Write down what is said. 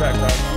track, guys.